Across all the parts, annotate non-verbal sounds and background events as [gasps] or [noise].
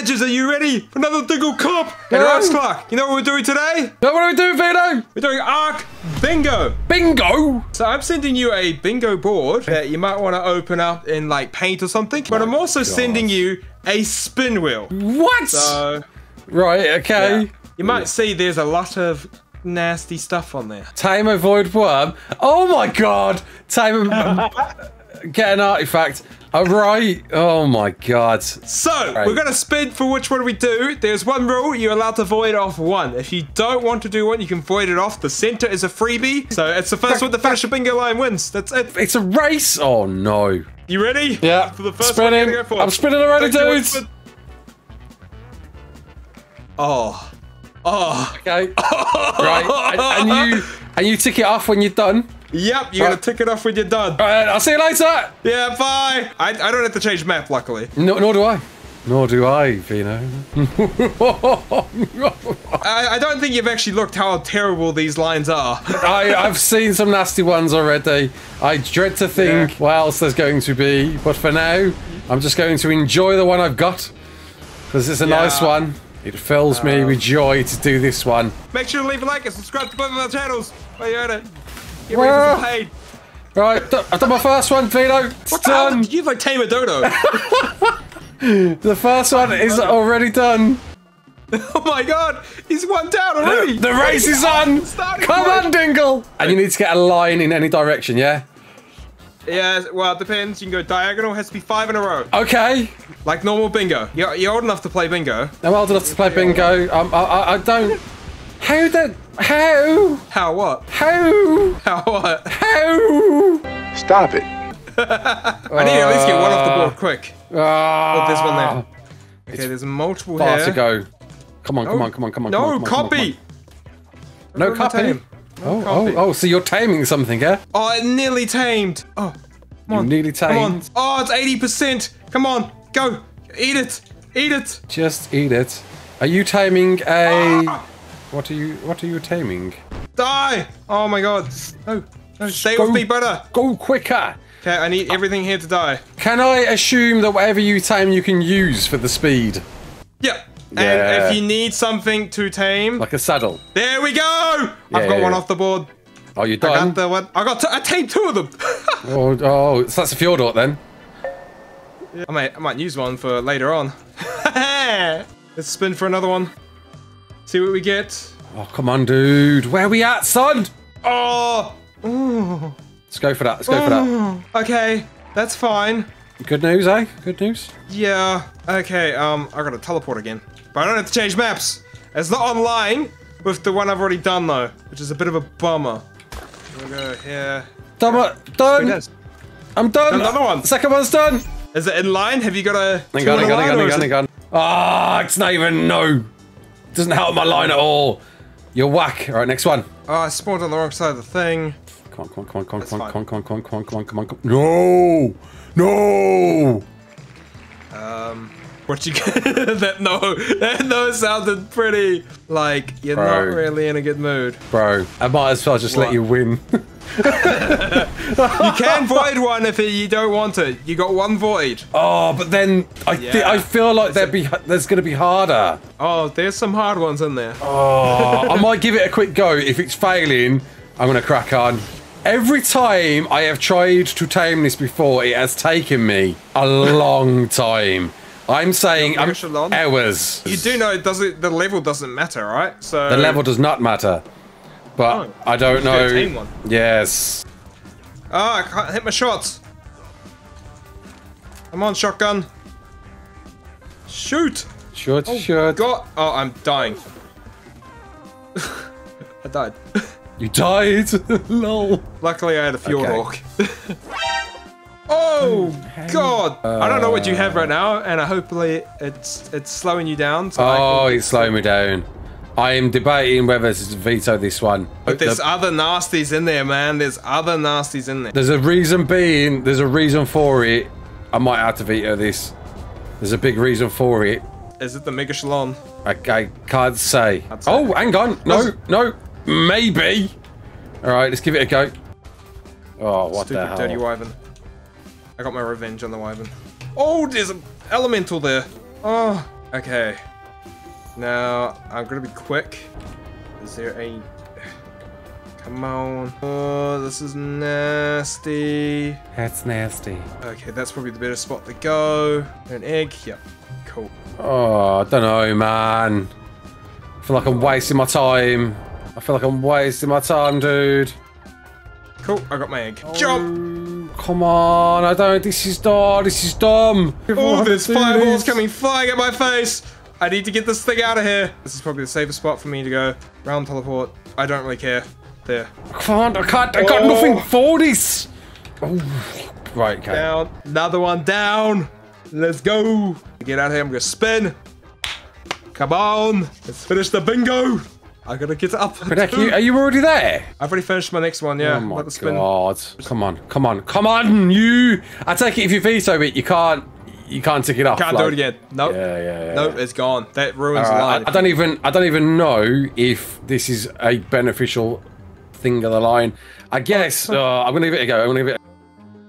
badges, are you ready for another Dingle Cup? Yeah. Raasclark, you know what we're doing today? No, what are we doing, Veno? We're doing Ark Bingo. Bingo! So I'm sending you a bingo board that you might want to open up in like paint or something. But I'm also sending you a spin wheel. What? So right, okay. you might see there's a lot of nasty stuff on there. Tame a Voidwyrm. Oh my god! Tame a... [laughs] Get an artifact. All right. Oh my god. So Right. we're gonna spin for which one we do. There's one rule: you're allowed to void off one. If you don't want to do one, you can void it off. The center is a freebie, so it's the first one to finish the bingo line wins. That's it. It's a race. Oh no. You ready? Yeah. For the first spinning. you're go. I'm spinning already, dudes. spin. Oh. Oh. Okay. [laughs] right. And, and you and you tick it off when you're done. Yep. You're Right. gonna tick it off when you're done. All right. I'll see you later. Yeah. Bye. I, I don't have to change map, luckily. No, nor do I. Nor do I, Veno. [laughs] I, I don't think you've actually looked how terrible these lines are. [laughs] I, I've seen some nasty ones already. I dread to think Yeah. what else there's going to be, but for now, I'm just going to enjoy the one I've got because it's a nice one. It fills me with joy to do this one. Make sure to leave a like and subscribe to both of our channels while you're it. Get Well- ready for some paid. Right, I've done my first one, Veno. It's What the hell? done. You like tame a dodo. [laughs] The first one is already done. [laughs] oh my god, he's one down already. The race is on. [laughs] Come point. on, Dingle. And you need to get a line in any direction, yeah? Yeah, well, it depends. You can go diagonal. It Has to be five in a row, Okay. like normal bingo. You're, you're old enough to play bingo. I'm old enough to play bingo. Um, I, I, I don't. How the. How? How what? How? How what? How? Stop it. [laughs] I need to at least get one off the board quick. Ah, Oh, there's one there. Okay, there's multiple Far here. to go. Come on, come on, come on, come on. No, come on, come come on, copy. come on. No What copy. tame? Oh, copy. oh, oh, so you're taming something, yeah? Oh, it nearly tamed. Oh, come You on. nearly Come on. tamed. Oh, it's 80%. Come on, go. Eat it. Eat it. Just eat it. Are you taming a. Ah! What are you. What are you taming? Die. Oh my god. No. No, stay Go. with me, brother. Go quicker! Okay, I need everything here to die. Can I assume that whatever you tame you can use for the speed? Yep. And Yeah. if you need something to tame, Like a saddle? there we go. I've got yeah, one yeah. off the board. Oh, you're I got the one. I got. T- I tamed two of them. [laughs] Oh, oh, so that's a Fjordhawk then? I might. I might use one for later on. [laughs] Let's spin for another one. See what we get. Oh, come on, dude. Where we at, son? Oh. Ooh. Let's go for that. Let's go for that. Okay, that's fine. Good news, eh? Good news. Yeah. Okay. Um, I gotta teleport again, but I don't have to change maps. It's not online with the one I've already done though, which is a bit of a bummer. We'll go here. Done. Wait, Done. I'm done. Another one. Second one's done. Is it in line? Have you got a? Hang two on, in hang a on, hang on, hang on, it- hang on. Ah, it's not even, no. Doesn't help my line at all. You're whack. All right, next one. Oh, I spawned on the wrong side of the thing. Come on, come on, come on, come on, come on, come on, come on, come on, come on, come on, come on. No! No! Um, what you [laughs] that no that no sounded pretty like you're Bro. not really in a good mood. Bro, I might as well just let you win. [laughs] You can void one if you don't want it. You got one void. oh, but then I Yeah. I feel like there'd be there's gonna be harder. Oh, there's some hard ones in there. Oh, I might give it a quick go. If it's failing, I'm gonna crack on. Every time I have tried to tame this before, it has taken me a long time. I'm saying I'm hours. You do know it doesn't. The level doesn't matter, right? So The level does not matter. But Oh, I don't know. Yes. Ah, I can't hit my shots. Come on, shotgun. Shoot! Should, shoot. God! Oh, I'm dying. [laughs] I died. You died. [laughs] Lol. Luckily, I had a field Okay. [laughs] oh God! I don't know what you have right now, and uh, hopefully it's it's slowing you down. So Oh, can- it's slowing me down. I am debating whether to veto this one. But there's The- other nasties in there, man. There's other nasties in there. there's a reason being, there's a reason for it. I might have to veto this. There's a big reason for it. Is it the Megachelon? I, I can't say. I'd say. Oh, hang on. No, Was- no. Maybe. All right, let's give it a go. Oh, what the Stupid hell? dirty wyvern. I got my revenge on the wyvern. Oh, there's an elemental there. Oh, Okay. Now, I'm gonna be quick. Is there a... Come on. Oh, this is nasty. That's nasty. Okay, that's probably the better spot to go. An egg? Yep. Cool. Oh, I don't know, man. I feel like I'm wasting my time. I feel like I'm wasting my time, dude. Cool, I got my egg. Oh. Jump! Come on, I don't. This is dumb. This is dumb. Oh, there's fireballs this. coming flying at my face! I need to get this thing out of here. This is probably the safest spot for me to go. Round teleport. I don't really care. There. I can't. I can't. I got Oh. nothing for this. Oh. Right. Okay. Down. Another one down. Let's go. Get out of here. I'm gonna spin. Come on. Let's finish the bingo. I gotta get up. [laughs] You, are you already there? I've already finished my next one. Yeah. Oh my spin. god! Come on, come on, come on! You. I take it if you veto it, you can't. You can't tick it off. Can't like- do it again. Nope. Yeah, yeah, yeah. Nope. It's gone. That ruins All the right, line. I, I don't even. I don't even know if this is a beneficial thing of the line. I guess. [laughs] Uh, I'm gonna give it a go. I'm gonna give it.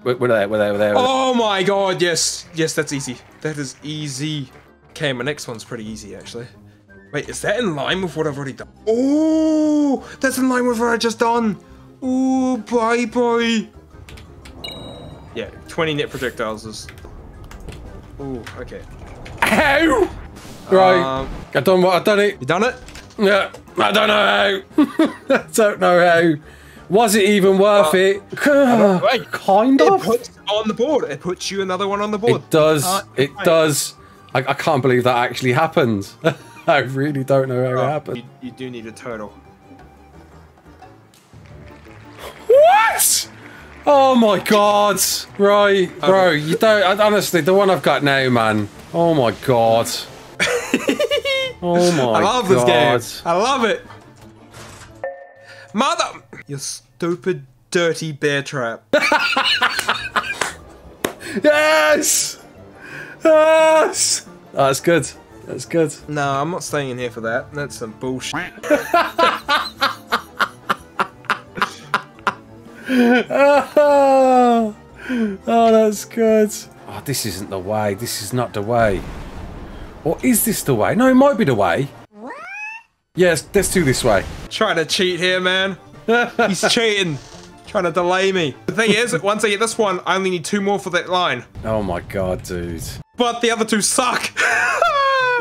We're, we're there. We're there. We're there. Oh my god, yes. Yes, that's easy. That is easy. Okay, my next one's pretty easy, actually. Wait, is that in line with what I've already done? Oh, that's in line with what I just done. Oh, bye bye. Yeah, 20 net projectiles is... Oh, okay. Ow! Right. Um, I done what I done it. you done it? Yeah. I don't know how. [laughs] I don't know how. Was it even worth it? [sighs] wait. kind It of. puts on the board. It puts you another one on the board. It does. Uh, it right. does. I, I can't believe that actually happened. [laughs] [laughs] I really don't know how Oh, it happened. You, you do need a turtle. What? Oh my god! Right, um, bro, you don't. Honestly, the one I've got now, man. Oh my god. [laughs] Oh my god. I love this game. I love it. Mother, you stupid, dirty bear trap. [laughs] Yes! Yes! That's good. That's good. no, I'm not staying in here for that. That's some bullshit. Oh, [laughs] [laughs] oh, that's good. Oh, this isn't the way. This is not the way. Or is this the way? No, it might be the way. Yes, let's do this way. Trying to cheat here, man. He's [laughs] cheating. Trying to delay me. The thing is, once I get this one, I only need two more for that line. Oh my god, dude. But the other two suck.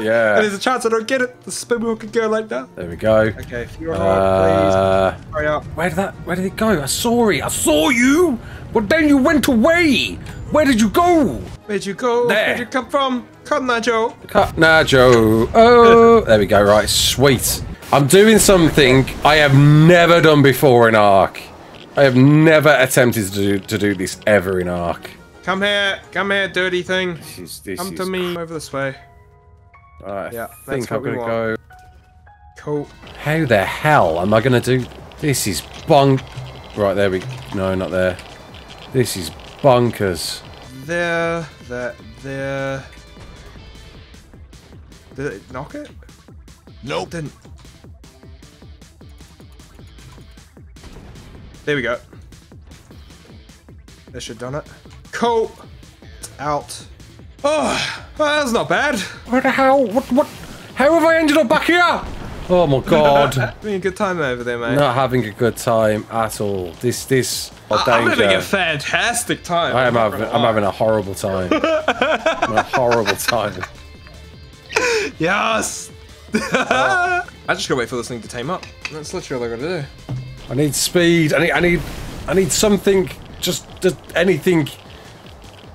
Yeah. And there's a chance I don't get it. The spin wheel could go like that. There we go. Okay, if you're hard, Uh, please. Hurry up. where did that? Where did it go? I saw it. I saw you, but then you went away. Where did you go? Where'd you go? There. Where'd you come from? Come now, Joe. Cut now, Oh, [laughs] there we go. Right, sweet. I'm doing something I have never done before in Ark. I have never attempted to do, to do this ever in Ark. Come here. Come here, dirty thing. This is, this Come is to me. Over this way. I Yeah, think that's I'm we gonna go. Cool. How the hell am I gonna do? This is bunk. Right there we. No, not there. This is bonkers. There, there, there. Did it knock it? Nope. Didn't. There we go. That should done it. Cool. It's out. Oh, that's not bad. Where the hell? What? What? How have I ended up back here? Oh my [laughs] god. Having a good time over there, mate. Not having a good time at all. This, this, oh, I'm having a fantastic time. I am having, I'm having a horrible time. [laughs] I'm a horrible time. Yes! Uh, [laughs] I just gotta wait for this thing to tame up. That's literally all I gotta do. I need speed. I need, I need, I need something. Just, just anything.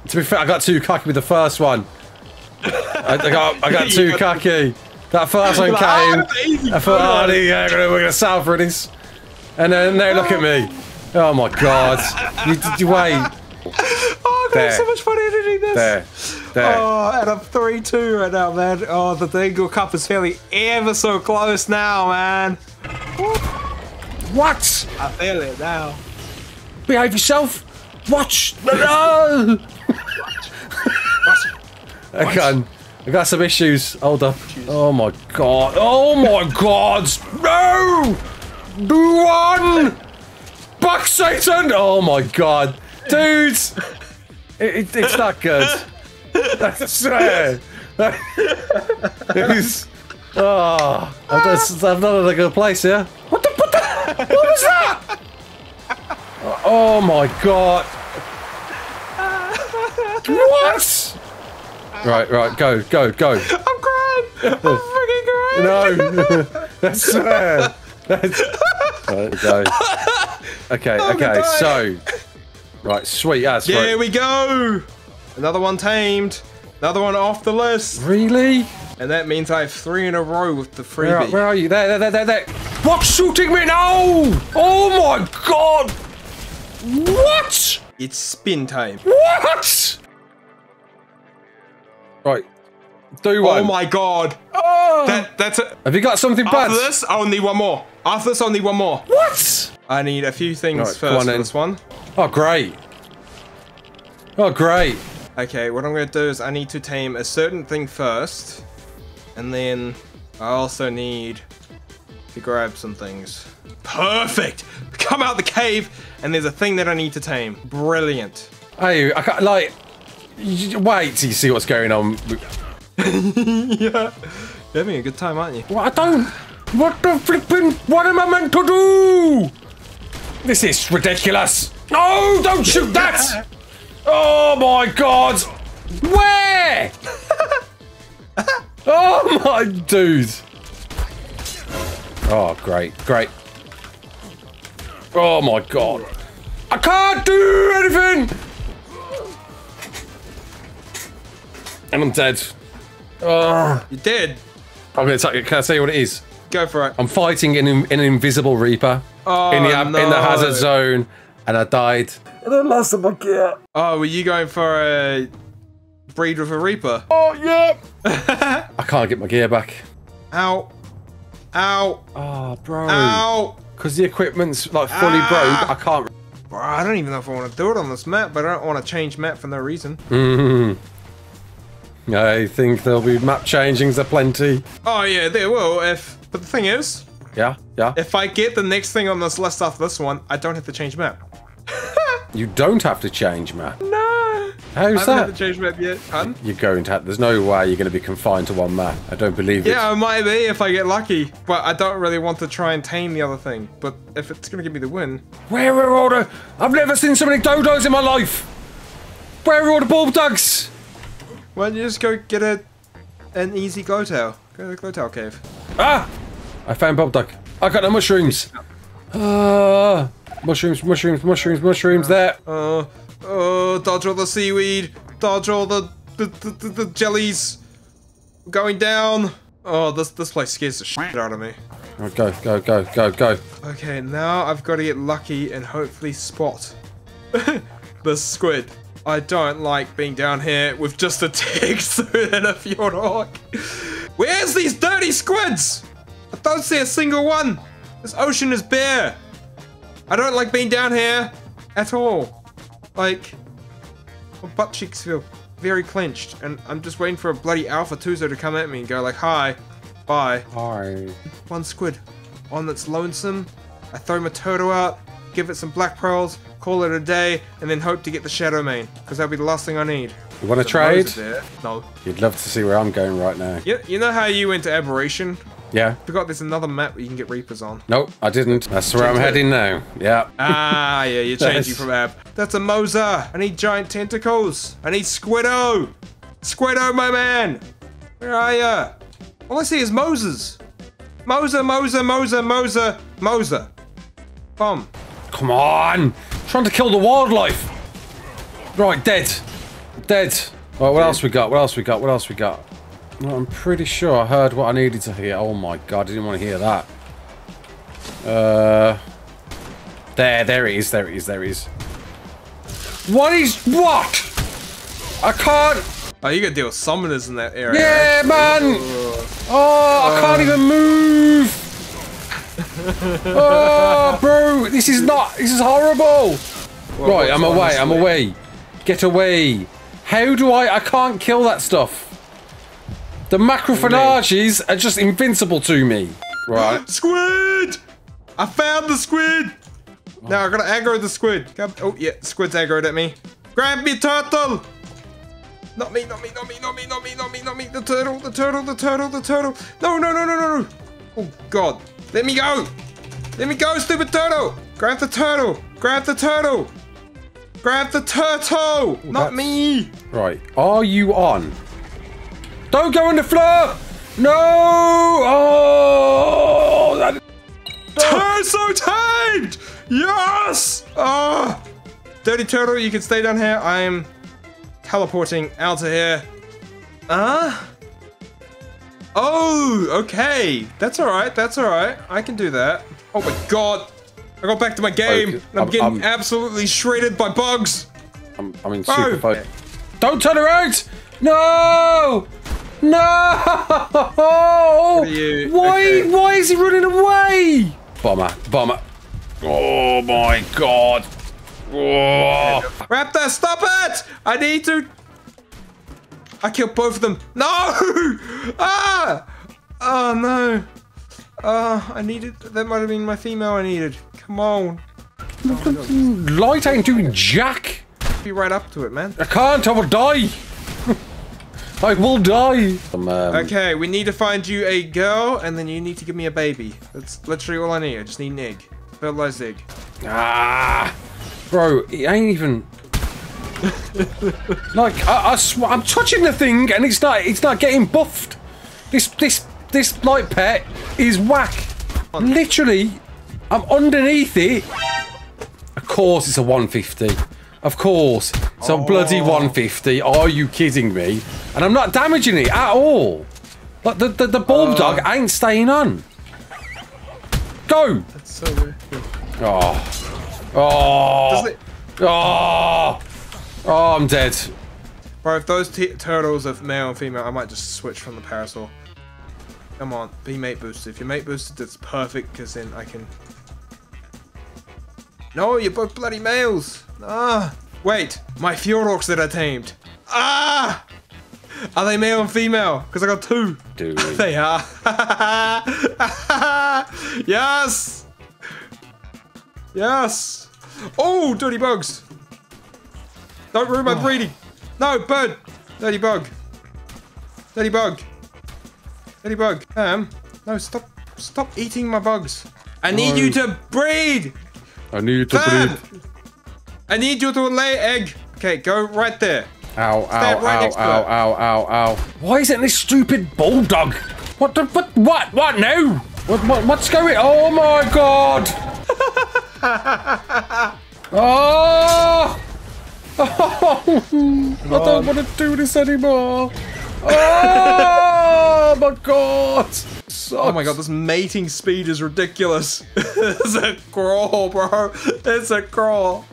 To be fair, I got too cocky with the first one. I, I got, I got [laughs] too cocky. That first one Like, came. Ah, that's. I thought, oh, yeah, we're gonna, we're for this. And then now look at me. Oh my god. You, did you wait? [laughs] Oh, God, so much fun editing this. There. There. Oh, and I'm 3 2 right now, man. Oh, the Dingle Cup is fairly ever so close now, man. What? I feel it now. Behave yourself. Watch. No. [laughs] I can. I got some issues. Hold up. Oh my god. Oh my god. No. Do one. Back Satan. Oh my god. Dudes. It, it, it's not good. That's [laughs] swear. Who's? Oh, I'm, just, I'm not in a good place here. What the? What, the, what was that? [laughs] Oh my god! What? Right, right, go, go, go. I'm crying. I'm [laughs] freaking crying. No, [laughs] that's sad. That's... Right, go. Okay, oh I'm okay, so. Right, sweet as. There right. we go. Another one tamed. Another one off the list. Really? And that means I have three in a row with the Where, freebie. where are you? There, there, there, there, there. What's shooting me now? Oh my god! What? It's spin time. What? Right. Do oh one. Oh my god. Oh. That that's it. Have you got something bad? After this, I'll need one more. After this, I'll need one more. What? I need a few things Right, first on for then. this one. Oh, great. Oh, great. Okay, what I'm going to do is I need to tame a certain thing first, and then I also need to grab some things. Perfect! Come out the cave, and there's a thing that I need to tame. Brilliant. Hey, I can't, like, wait till you see what's going on. [laughs] yeah. You're having a good time, aren't you? What, I don't, what the flipping, what am I meant to do? This is ridiculous. No, don't shoot that. [laughs] Oh my god. Where? [laughs] oh my dude. Oh, great, great. Oh my god. I can't do anything. And I'm dead. Oh. You did. I'm gonna tell you. Can I tell you what it is? Go for it. I'm fighting an, an invisible reaper Oh, in the in the hazard zone, and I died. And I lost my gear. Oh, were you going for a breed with a reaper? Oh yeah. I can't get my gear back. Ow. Ow. Oh, bro. Ow. Because the equipment's like fully Ah. broke. I can't. Bro, I don't even know if I want to do it on this map, but I don't want to change map for no reason. Mm. I think there'll be map changings aplenty. Oh yeah, there will. If but the thing is, Yeah, yeah. if I get the next thing on this list after this one, I don't have to change map. [laughs] You don't have to change map. No. I How's to that? change map yet. You're going to. Have, there's no way you're going to be confined to one map. I don't believe it. Yeah, I might be if I get lucky, but I don't really want to try and tame the other thing. But if it's gonna give me the win, Where are all the? I've never seen so many dodos in my life. Where are all the Bulbdogs? Why don't you just go get a an easy glow tail? Go to the glow tail cave. Ah! I found Bulbdog. I got the mushrooms. Ah! mushrooms, mushrooms, mushrooms, mushrooms. There. Oh, oh, dodge all the seaweed, dodge all the the, the, the, the jellies. Going down. Oh, this this place scares the shit out of me. Oh, go, go, go, go, go. Okay, now I've got to get lucky and hopefully spot [laughs] the squid. I don't like being down here with just a Texu and a Fjordhawk. Where's these dirty squids? I don't see a single one. This ocean is bare. I don't like being down here at all. Like, my butt cheeks feel very clenched, and I'm just waiting for a bloody Alpha Tuzo to come at me and go like, hi, bye Hi. one squid. One that's lonesome. I throw my turtle out, give it some black pearls, call it a day, and then hope to get the Shadowmane, because that'll be the last thing I need. You want to trade? No. You'd love to see where I'm going right now. You, you know how you went to Aberration? Yeah. I Forgot there's another map where you can get Reapers on. Nope, I didn't. That's where I'm it. heading now. Yeah. Ah, yeah, you're changing from Ab. That's a Moza. I need giant tentacles. I need Squiddo. Squiddo, my man. Where are ya? All I see is Moses. Moza, Moza, Moza, Moza, Moza. Bomb. Come on! Trying to kill the wildlife. Right, dead. Dead. Right, what else we got? What else we got? What else we got? Well, I'm pretty sure I heard what I needed to hear. Oh my god, I didn't want to hear that. Uh, there, there it is. There it is. There it is. What is what? I can't. Oh, you gotta deal with summoners in that area. Yeah, man. Oh, I can't even move. Oh, [laughs] bro, this is not. This is horrible. right, I'm away. I'm away. Get away. How do I? I can't kill that stuff. The macrophages are just invincible to me. Right. [gasps] Squid! I found the squid! Oh. Now I gotta aggro the squid. Oh, yeah, squid's aggroed at me. Grab me, turtle! Not me, not me, not me, not me, not me, not me, not me. The turtle, the turtle, the turtle, the turtle. No, no, no, no, no, no. Oh, God. Let me go. Let me go, stupid turtle. Grab the turtle. Grab the turtle. Grab the turtle. not that's- me. Right. Are you on? Don't go on the floor! No! Oh! That... [laughs] so tamed. Yes. Ah. Dirty turtle, you can stay down here. I am teleporting out of here. Ah. Oh, okay. That's all right. That's all right. I can do that. Oh my god. I got back to my game. Okay, I'm I'm- getting I'm- absolutely shredded by bugs. I'm, I'm in Oh. super focus. Don't turn around! No! No! are? Why? Okay. Why is he running away? Bomber, bomber. Oh my god! Oh. Raptor, stop it! I need to. I killed both of them. No! [laughs] Ah! Oh no. Uh, I needed. That might have been my female I needed. Come on. Light ain't doing jack. Be right up to it, man. I can't. I will die. [laughs] I will die. Um, um, Okay, we need to find you a girl, and then you need to give me a baby. That's literally all I need. I just need an egg. Fertilized egg. Ah, bro, it ain't even. [laughs] like I, I I'm touching the thing and it's not. It's not getting buffed. This this this light pet is whack. Literally, I'm underneath it. Of course, it's a 150. Of course, it's a oh. bloody 150. Are you kidding me? And I'm not damaging it at all. Like the the, the Bulbdog uh. ain't staying on. Go. That's so weird. Oh. Oh. Oh. Oh, I'm dead. Bro, if those t turtles are male and female, I might just switch from the parasol. Come on, be mate boosted. If you're mate boosted, that's perfect, because then I can... No, you're both bloody males! Ah! Wait, my Fjordhawks that I tamed. Ah! Are they male and female? Because I got two. Dude. [laughs] They are. [laughs] yes! Yes! Oh, dirty bugs! Don't ruin my breeding! No, bird! Dirty bug! Dirty bug! Dirty bug! Um, no, stop, stop eating my bugs! I need No. you to breed! I need you to Fam! breathe. I need you to lay egg! Okay, go right there. Ow, ow, Stand right ow, next to ow, ow, ow, ow. Why isn't this stupid Bulbdog? What the, what, what, what now? What, what, what's going, oh my god! [laughs] oh! Oh, I don't want to do this anymore. Oh my god! Oh my god, this mating speed is ridiculous. [laughs] it's a crawl, bro. It's a crawl.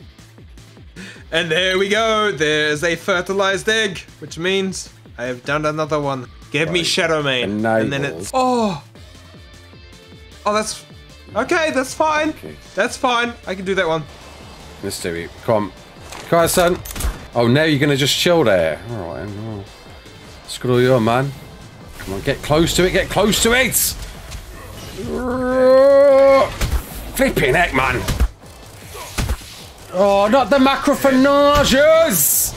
And there we go. There's a fertilized egg, which means I have done another one. Give me Right. Shadow Mane. And then it's. Oh! Oh, that's. Okay, that's fine. Okay. That's fine. I can do that one. Let's do it. Come on. On, son. Oh, now you're going to just chill there. All right. Well, screw you, man. Come on, get close to it. Get close to it. Flipping heck, man. Oh, not the macrophages.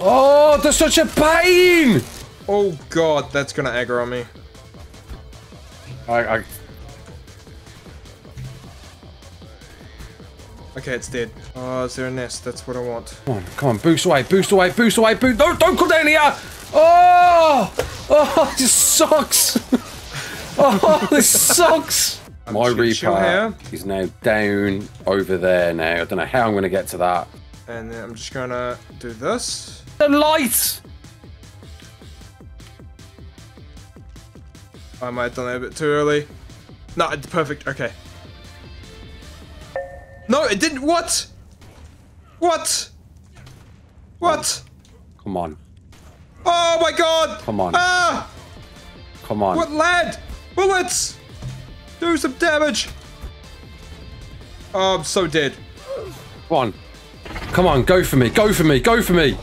Oh, they're such a pain. Oh god, that's gonna aggro on me. I, I, Okay, it's dead. Oh, is there a nest? That's what I want. come on, come on, boost away, boost away, boost away, boost. Don't, don't come down here. Oh, oh, [laughs] this sucks. [laughs] oh, this sucks. My Reaper is now down over there now. I don't know how I'm going to get to that. And then I'm just gonna do this. The light! I might have done it a bit too early. No, it's perfect. Okay. No, it didn't. What? What? What? Come on, Oh my god! Come on. Ah! come on. What lad? Bullets! Do some damage! Oh, I'm so dead. Come on. Come on, go for me, go for me, go for me.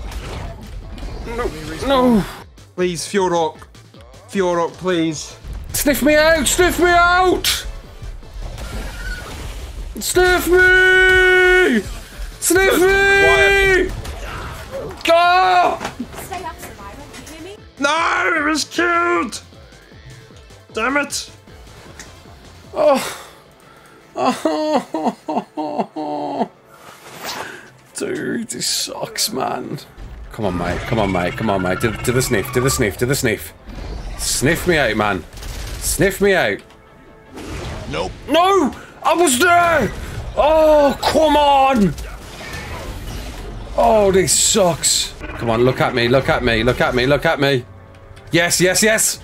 No. Please, Fjordhawk. Fjordhawk, please. Sniff me out, sniff me out! Sniff me! Sniff me! Go! No, it was killed! Damn it! Oh! [laughs] Dude, this sucks, man. Come on, mate. Come on, mate. Come on, mate. Do, do the sniff. Do the sniff. Do the sniff. Sniff me out, man. Sniff me out. Nope. No! I was there! Oh, come on! Oh, this sucks. Come on, look at me, look at me, look at me, look at me. Yes, yes, yes!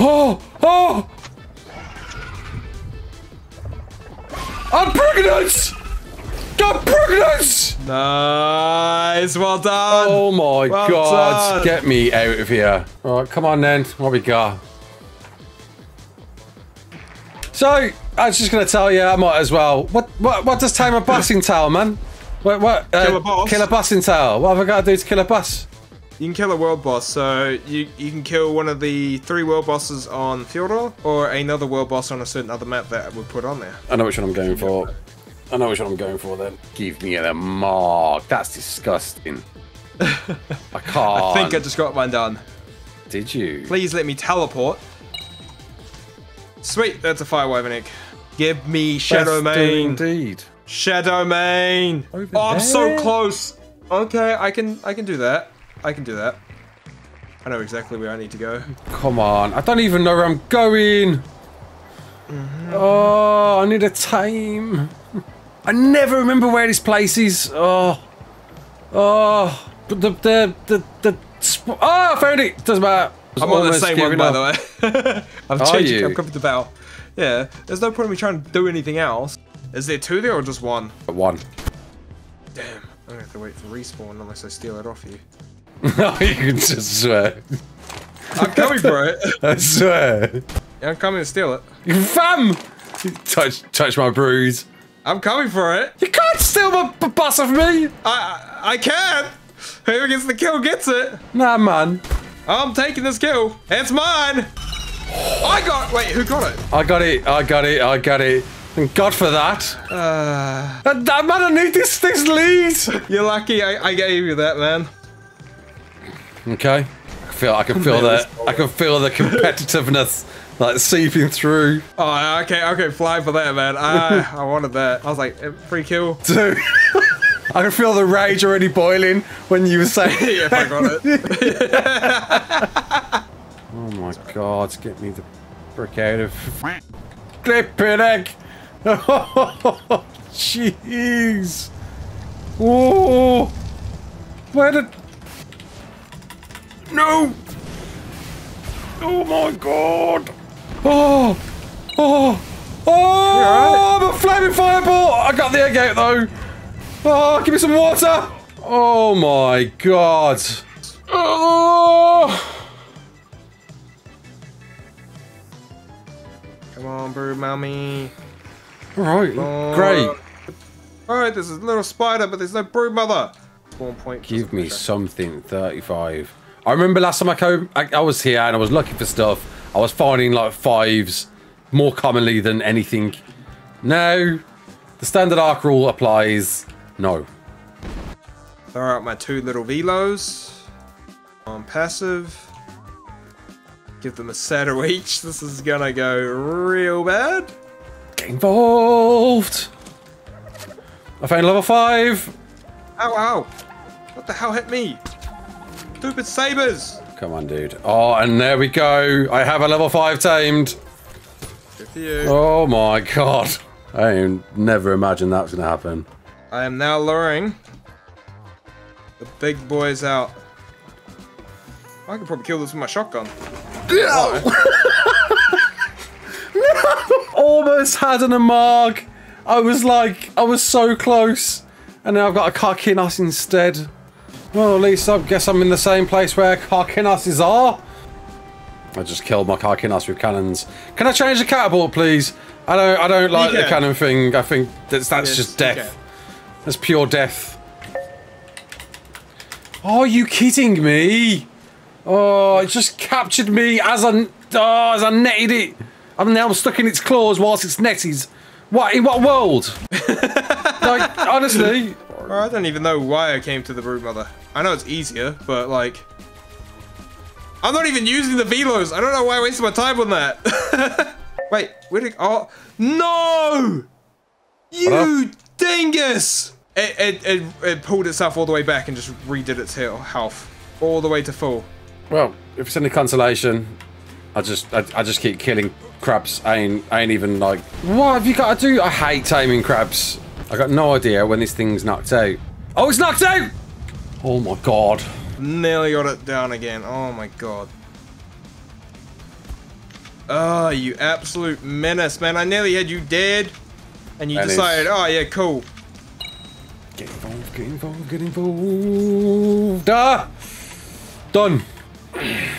Oh, oh! I'm pregnant! I'm pregnant! Nice, well done! Oh my Well god, done. get me out of here. Alright, come on then, what we got? So, I was just gonna tell you, I might as well. What what what does tame a bus entail, man? What what uh, Kill a boss? Kill a bus entail. What have I got to do to kill a bus? You can kill a world boss, so you, you can kill one of the three world bosses on Fjordur, or another world boss on a certain other map that we put on there. I know which one I'm going for. I know which one I'm going for then. Give me the mark. That's disgusting. [laughs] I can't. I think I just got one done. Did you? Please let me teleport. Sweet, that's a fire wyvern egg. Give me Shadow Best Mane. Indeed. Shadowmane. Over Oh, I'm so close. Okay, I can I can do that. I can do that. I know exactly where I need to go. Come on. I don't even know where I'm going. Mm-hmm. Oh, I need a time. I never remember where this place is. Oh. Oh. But the, the, the, the, oh, I found it. Doesn't matter. I'm on the same one, by the way. [laughs] I've changed. I've covered the bow. Yeah, there's no point in me trying to do anything else. Is there two there or just one? One. Damn, I'm gonna have to wait for respawn unless I steal it off you. No, [laughs] you can just swear. I'm coming for it. [laughs] I swear. Yeah, I'm coming to steal it. Fam! Touch, touch my bruise. I'm coming for it. You can't steal my bus off me! I I, I can. Whoever gets the kill gets it. Nah, man. I'm taking this kill. It's mine. I got. Wait, who got it? I got it, I got it, I got it. Thank God for that. Uh, Uh, that man, I need this, this lead! you're lucky I, I gave you that, man. Okay. I can feel, I can feel the, I can feel the competitiveness like seeping through. Oh, okay, okay, fly for that, man. I I wanted that. I was like, eh, free kill. [laughs] Dude. I can feel the rage already boiling when you were saying. [laughs] yeah, if I got it. [laughs] Oh my god, get me the brick out of. [laughs] Clip it, egg! Oh, [laughs] jeez! Whoa! Where did. No! Oh my god! Oh! Oh! Oh! I'm a flaming fireball! I got the egg out though! Oh, give me some water! Oh my god! Oh! Come on, brood mommy. Right, Oh. great. Alright, there's a little spider, but there's no brood mother. Spawn point. Give me something 35. I remember last time I, came, I, I was here and I was looking for stuff. I was finding like fives more commonly than anything. No, the standard Ark rule applies. No. Throw out my two little velos. On passive. Give them a satyr each. This is gonna go real bad. Get involved. I found level five. Ow, ow. What the hell hit me? Stupid sabers. Come on, dude. Oh, and there we go. I have a level five tamed. Good for you. Oh my god. I never imagined that was going to happen. I am now luring the big boys out. I could probably kill this with my shotgun. [laughs] almost had an Amarg. I was like, I was so close. And now I've got a Karkinos instead. Well, at least I guess I'm in the same place where Karkinoses are. I just killed my Karkinos with cannons. Can I change the catapult, please? I don't, I don't like the cannon thing. I think that's, that's Yes, just death. That's pure death. Oh, are you kidding me? Oh, it just captured me as I, oh, as I netted it. I'm now stuck in its claws whilst it's netted. What, in what world? [laughs] like, honestly. Or I don't even know why I came to the brood mother. I know it's easier, but like, I'm not even using the velos. I don't know why I wasted my time on that. [laughs] Wait, where did oh no! You dingus! It, it, it, it pulled itself all the way back and just redid its he- health. All the way to full. Well, if it's any consolation, I just I, I just keep killing crabs. I ain't I ain't even like what have you got to do? I hate taming crabs. I got no idea when this thing's knocked out. Oh, it's knocked out! Oh my god. Nearly got it down again. Oh my god. Oh, you absolute menace, man. I nearly had you dead. And you Menace. decided, oh yeah, cool. Get involved, get involved, get involved. Ah! Done. Okay,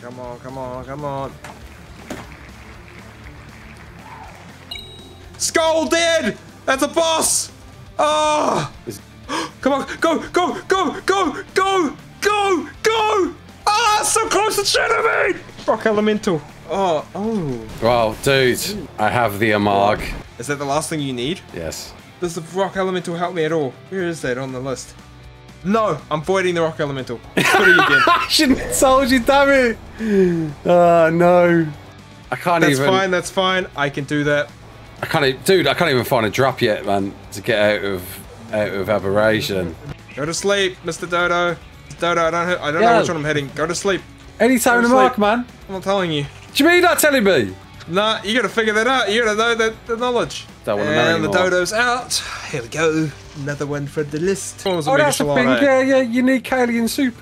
come on, come on, come on. Skull dead! That's a boss! Oh! [gasps] Come on, go, go, go, go, go, go, go! Ah, so close to Shadow Rock Elemental. Oh, oh. Well, dude, I have the Amarg. Is that the last thing you need? Yes. Does the Rock Elemental help me at all? Where is that on the list? No, I'm voiding the Rock Elemental. Put it again. I shouldn't have told you, damn it. Oh no. I can't That's even. That's fine, that's fine. I can do that. I can't, e- dude. I can't even find a drop yet, man, to get out of out of aberration. Go to sleep, Mr. Dodo. Dodo, I don't, I don't Yeah. know which one I'm heading. Go to sleep. Anytime in Go the to mark, man. I'm not telling you. Do you mean you're not telling me? Nah, you gotta figure that out. You gotta know the, the knowledge. Don't wanna know and the anymore. dodo's out. Here we go. Another one for the list. What was the Oh, biggest that's a alarm, thing. eh? Yeah, yeah. Unique alien soup.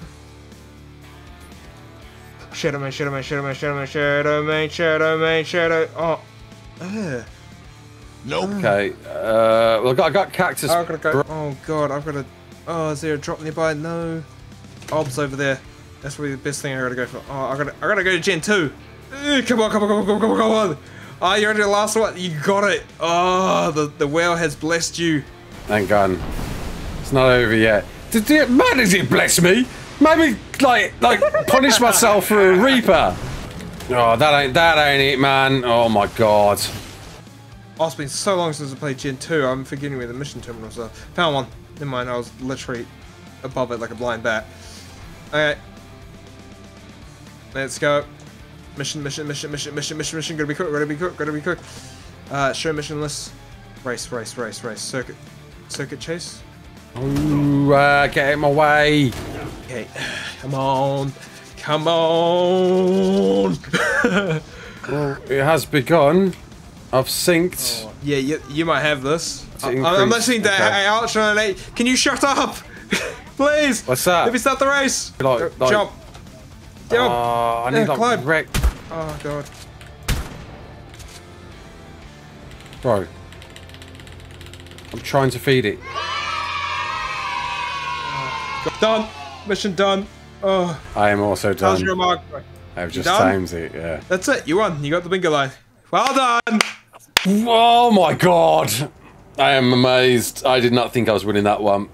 Shadow Man, Shadow Man, Shadow Man, Shadow Man, Shadow Man, Shadow Man, Shadow. Oh. Ugh. Nope. Okay. Uh, well, I got, I got cactus. I've gotta go. Oh god, I've gotta. Oh, is there a drop nearby? No. Obs over there. That's probably the best thing I gotta go for. Oh, I gotta, I gotta go to Gen 2. Ugh, come on, come on, come on, come on, come on, come on. Oh, you're only the last one. You got it. Oh, the, the whale has blessed you. Thank God. It's not over yet. Did it, man, does it bless me? Maybe like like punish myself for a reaper. Oh, that ain't that ain't it, man. Oh my God. Oh, it's been so long since I played Gen 2, I'm forgetting where the mission terminals are. Found one. Never mind, I was literally above it like a blind bat. Okay. Let's go. Mission, mission, mission, mission, mission, mission, mission. Gotta be quick, gotta be quick, gotta be quick. Uh, show mission list. Race, race, race, race. Circuit. Circuit chase. Ooh, uh, get out of my way. Okay. [sighs] Come on. Come on. [laughs] It has begun. I've synced. yeah, you, you might have this. I, I'm increased, listening to okay. Ultra 8. Can you shut up? [laughs] Please. What's that? Let me start the race. Like- like- Jump. Jump. Oh, I need Yeah, like climb. wreck. Oh god. Bro. I'm trying to feed it. Done. Mission done. Oh, I am also done. how's your mark? I've just tamed it, yeah. That's it. You won. You got the bingo line. Well done. Oh my god! I am amazed. I did not think I was winning that one.